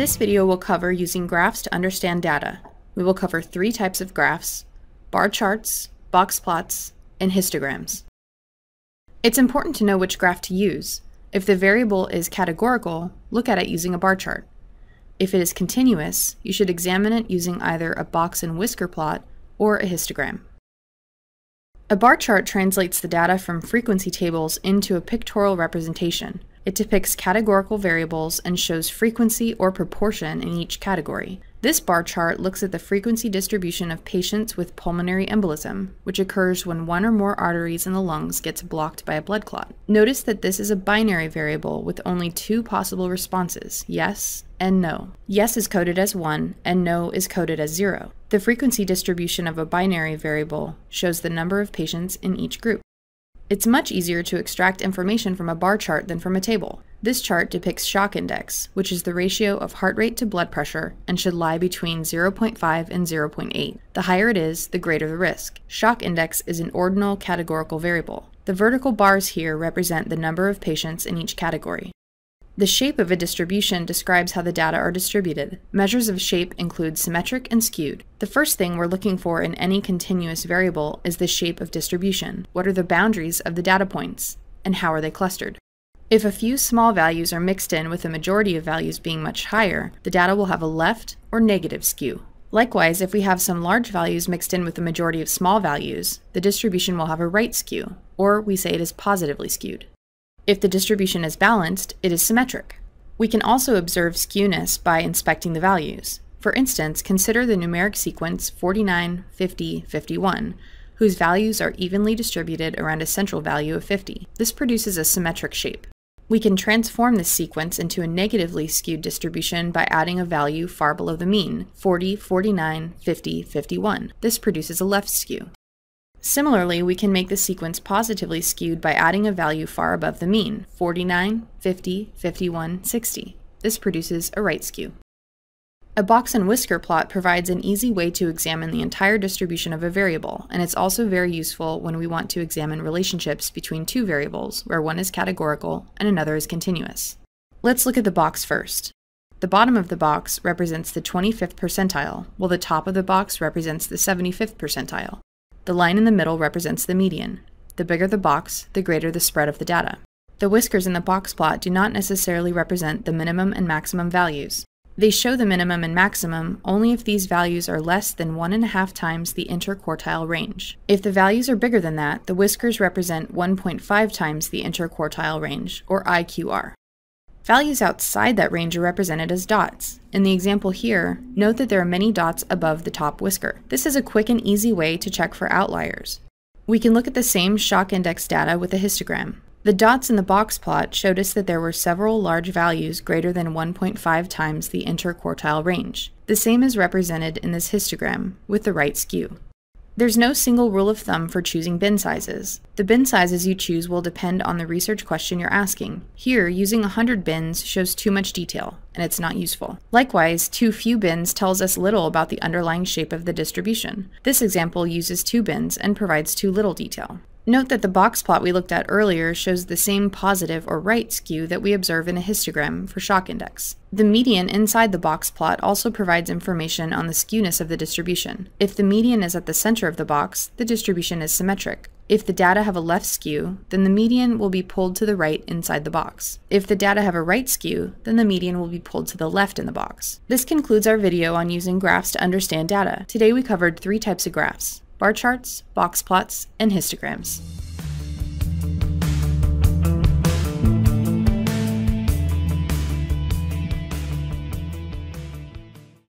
This video will cover using graphs to understand data. We will cover three types of graphs, bar charts, box plots, and histograms. It's important to know which graph to use. If the variable is categorical, look at it using a bar chart. If it is continuous, you should examine it using either a box and whisker plot or a histogram. A bar chart translates the data from frequency tables into a pictorial representation. It depicts categorical variables and shows frequency or proportion in each category. This bar chart looks at the frequency distribution of patients with pulmonary embolism, which occurs when one or more arteries in the lungs gets blocked by a blood clot. Notice that this is a binary variable with only two possible responses, yes and no. Yes is coded as 1 and no is coded as 0. The frequency distribution of a binary variable shows the number of patients in each group. It's much easier to extract information from a bar chart than from a table. This chart depicts shock index, which is the ratio of heart rate to blood pressure and should lie between 0.5 and 0.8. The higher it is, the greater the risk. Shock index is an ordinal categorical variable. The vertical bars here represent the number of patients in each category. The shape of a distribution describes how the data are distributed. Measures of shape include symmetric and skewed. The first thing we're looking for in any continuous variable is the shape of distribution. What are the boundaries of the data points? And how are they clustered? If a few small values are mixed in with a majority of values being much higher, the data will have a left or negative skew. Likewise, if we have some large values mixed in with a majority of small values, the distribution will have a right skew, or we say it is positively skewed. If the distribution is balanced, it is symmetric. We can also observe skewness by inspecting the values. For instance, consider the numeric sequence 49, 50, 51, whose values are evenly distributed around a central value of 50. This produces a symmetric shape. We can transform this sequence into a negatively skewed distribution by adding a value far below the mean, 40, 49, 50, 51. This produces a left skew. Similarly, we can make the sequence positively skewed by adding a value far above the mean, 49, 50, 51, 60. This produces a right skew. A box and whisker plot provides an easy way to examine the entire distribution of a variable, and it's also very useful when we want to examine relationships between two variables, where one is categorical and another is continuous. Let's look at the box first. The bottom of the box represents the 25th percentile, while the top of the box represents the 75th percentile. The line in the middle represents the median. The bigger the box, the greater the spread of the data. The whiskers in the box plot do not necessarily represent the minimum and maximum values. They show the minimum and maximum only if these values are less than one and a half times the interquartile range. If the values are bigger than that, the whiskers represent 1.5 times the interquartile range, or IQR. Values outside that range are represented as dots. In the example here, note that there are many dots above the top whisker. This is a quick and easy way to check for outliers. We can look at the same shock index data with a histogram. The dots in the box plot showed us that there were several large values greater than 1.5 times the interquartile range. The same is represented in this histogram, with the right skew. There's no single rule of thumb for choosing bin sizes. The bin sizes you choose will depend on the research question you're asking. Here, using 100 bins shows too much detail, and it's not useful. Likewise, too few bins tells us little about the underlying shape of the distribution. This example uses two bins and provides too little detail. Note that the box plot we looked at earlier shows the same positive or right skew that we observe in a histogram for shock index. The median inside the box plot also provides information on the skewness of the distribution. If the median is at the center of the box, the distribution is symmetric. If the data have a left skew, then the median will be pulled to the right inside the box. If the data have a right skew, then the median will be pulled to the left in the box. This concludes our video on using graphs to understand data. Today we covered three types of graphs bar charts, box plots, and histograms.